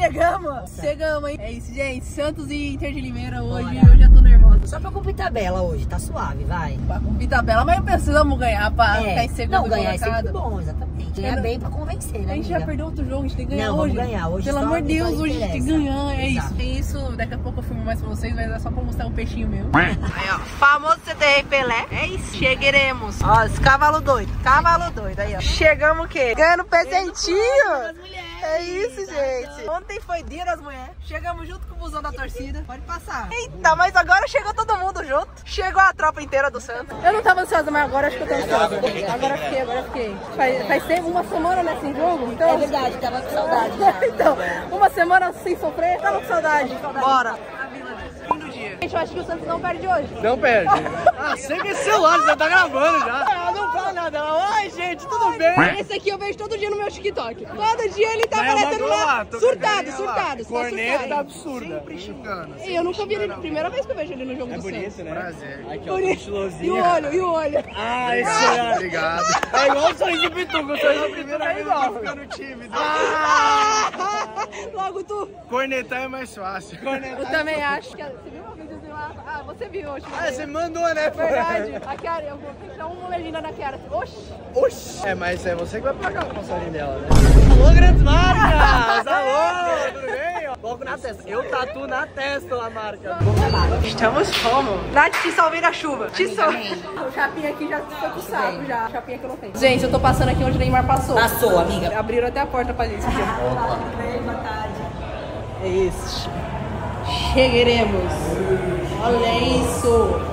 chegamos! Chegamos, hein? É isso, gente. Santos e Inter de Limeira hoje. Eu já tô nervosa. Só pra cumprir tabela hoje, tá suave, vai. Pra cumprir tabela, mas precisamos ganhar pra É. ficar em segundo Não, ganhar é colocado. sempre bom, exatamente. Ganhar bem pra convencer, né, A gente já amiga? perdeu outro jogo, a gente tem que ganhar Não, vamos hoje. ganhar. Hoje Pelo amor de Deus, hoje a gente tem que interessa. ganhar. É Exato. isso. Tem isso, daqui a pouco eu filmo mais pra vocês, mas é só pra mostrar o peixinho mesmo. Aí, ó. Famoso CTR Pelé. É isso. Chegaremos. Ó, esse cavalo doido. Cavalo doido. Aí, ó. Chegamos o quê? Ganhando presentinho. É isso, gente. Ontem foi dia das mulheres. Chegamos junto com o busão da torcida. Pode passar. Eita, mas agora chegou todo mundo junto. Chegou a tropa inteira do Santos. Eu não tava ansiosa, mas agora acho que eu tô ansiosa. Agora fiquei, agora fiquei. Faz, faz tempo, uma semana né, sem jogo. Então... É verdade, tava com saudade já. então, uma semana sem sofrer, tava com saudade. Bora. Fim do dia. Gente, eu acho que o Santos não perde hoje. Não perde. Ah, segue esse celular, já tá gravando já. Ah, nada. Oi, gente, tudo bem? Esse aqui eu vejo todo dia no meu TikTok. Todo dia ele tá Mas é aparecendo lá. Surtado, surtado. só Corneta surtado. absurda. Sempre xingando. E eu nunca vi ele. Primeira vez que eu vejo ele no jogo É do Santos. bonito, né? Prazer. Aqui, ó, Bonito. E o olho, e o olho. Ah, esse olhar. Obrigado. É igual o sorriso do Pituca. O sorriso Pituca é igual. ficando tímido. Ah! Logo tu. Cornetar é mais fácil. Eu também acho que. Você viu uma vez assim lá? Ah, você viu hoje. Ah, você mandou, né? Verdade. A Kiara, eu vou fechar uma legenda na Kiara. Oxi. Oxi. É, mas é você que vai pagar o passarinho dela, né? Alô, grandes marcas! Alô, tudo bem? Logo na testa. Eu tatuo na testa a marca. Estamos como? Nath, te salvei da chuva. Te salvei. O chapinha aqui já foi pro saco, já. O chapinha que eu não tenho. Gente, eu tô passando aqui onde o Neymar passou. Passou, amiga. Abriram até a porta pra gente. É isso. Chegaremos. Olha isso.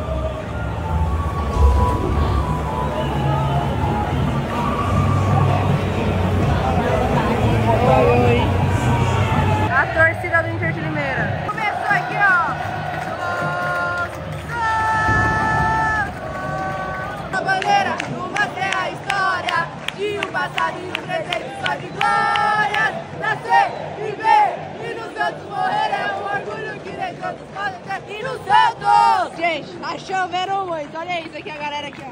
Gente, tá chovendo muito. Olha isso aqui, a galera aqui, ó.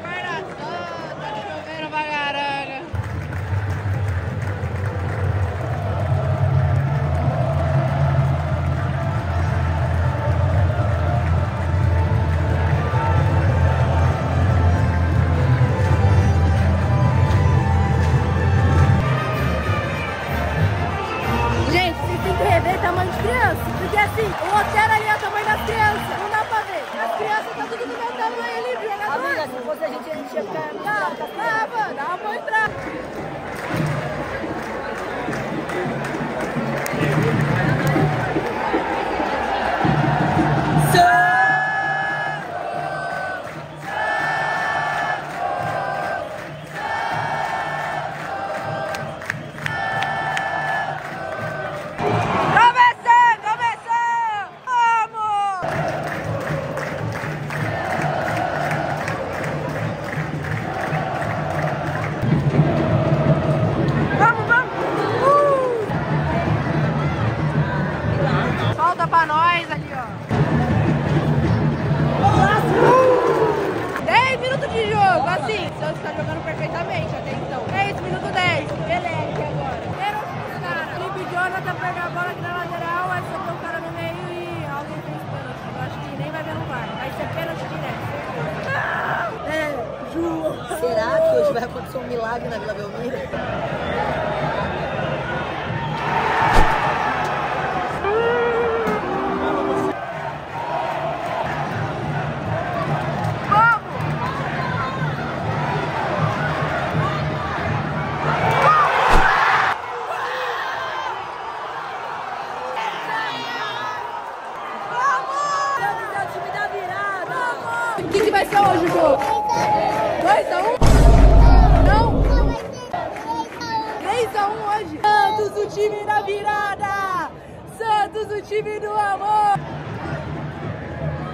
Guarda tá chovendo pra caramba. Gente, vocês têm que rever tamanho de criança. Porque assim, o hotel ali é o tamanho das crianças. Não dá pra ver. As crianças tá tudo do meu tamanho ali, jogador. Amiga, se gente ia ficar... Dá, dava, dava tá jogando perfeitamente até então. 10 minutos 10. Beleza, agora. Era os caras. Felipe Jonathan pega a bola aqui na lateral, aí sobrou um cara no meio e alguém fez pênalti. Eu acho que nem vai ver no VAR. Vai ser pênalti direto. É, Ju. Será que hoje vai acontecer um milagre na Vila Belmiro? O que, que vai ser hoje o jogo? 2x1? Não? 3x1 hoje. Santos, o time da virada. Santos, o time do amor.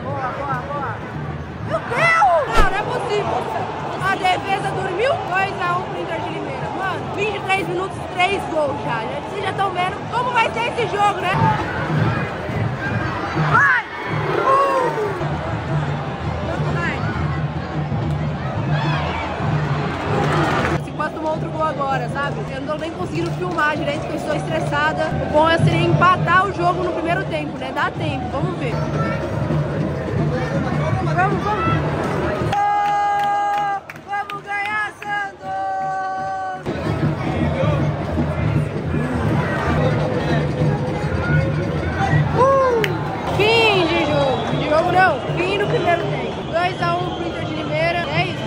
Boa, boa, boa. Meu Deus! Não, não é possível. A defesa dormiu. 2x1 pro Inter de Limeira. Mano, 23 minutos, 3 gols. Já- Vocês já estão vendo como vai ser esse jogo, né? O bom é seria empatar o jogo no primeiro tempo, né? Dá tempo, vamos ver. Vamos, vamos. Vamos ganhar, Santos! Uh! Fim de jogo. De jogo não, fim do primeiro tempo. 2x1 pro Inter de Limeira. É isso.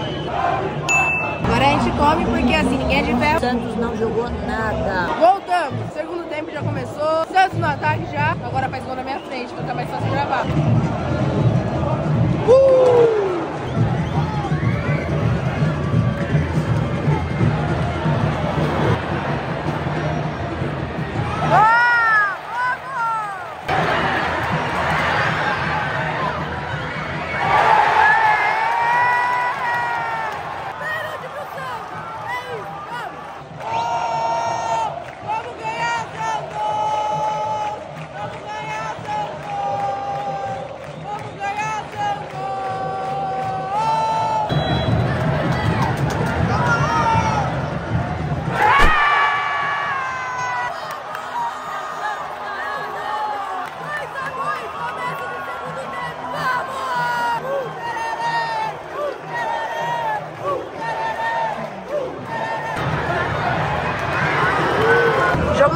Agora a gente come porque assim, ninguém é de ferro. Santos não jogou nada. Segundo tempo já começou. Santos no ataque já. Agora faz gol na minha frente, fica mais fácil gravar. Uh!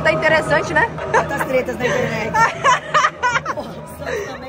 Tá interessante, né? Quantas tretas na internet. Porra, o Santos também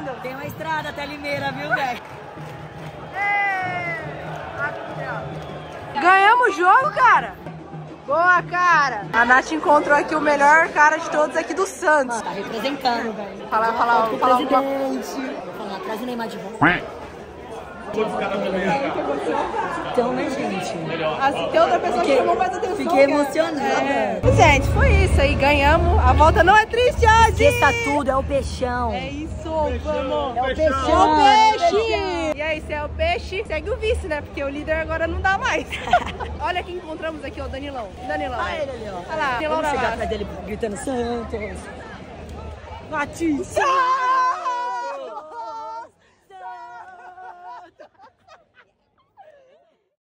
quando? Tem uma estrada até Limeira, viu, velho? Ganhamos o jogo, cara! Boa, cara! A Nath encontrou aqui o melhor cara de todos aqui do Santos. Tá representando, velho. Falar, falar, falar alguma presidente. Vou falar, traz o Neymar de volta. Então, né, gente? Assim, tem outra pessoa que chamou mais atenção. fiquei emocionada. É. Gente, foi isso aí. Ganhamos. A volta não é triste hoje. Esqueça tudo, é o peixão. É isso, vamos. É o É peixão. o peixe! E aí, se é o peixe, segue o vice, né? Porque o líder agora não dá mais. Olha quem encontramos aqui, ó, o Danilão. Danilão. Olha né? ele ali, ó. Olha lá, Danilão Vamos chegar atrás dele gritando Santos. Batista!